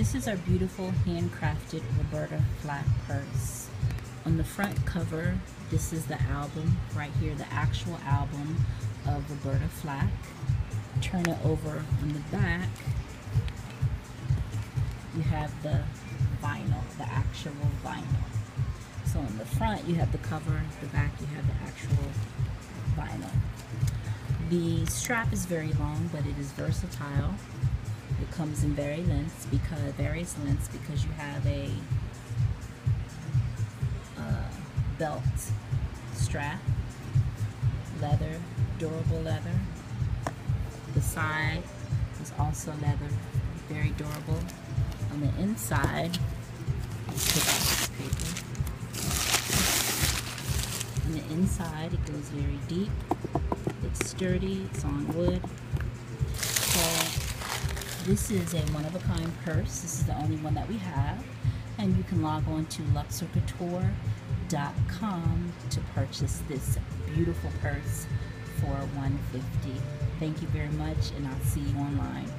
This is our beautiful handcrafted Roberta Flack purse. On the front cover, this is the album right here, the actual album of Roberta Flack. Turn it over on the back. You have the vinyl, the actual vinyl. So on the front you have the cover, the back you have the actual vinyl. The strap is very long, but it is versatile. It comes in very lengths because various lengths because you have a uh, belt strap, leather, durable leather. The side is also leather, very durable. On the inside. On the inside, it goes very deep. It's sturdy. It's on wood. This is a one-of-a-kind purse. This is the only one that we have. And you can log on to luxorcouture.com to purchase this beautiful purse for 150 Thank you very much, and I'll see you online.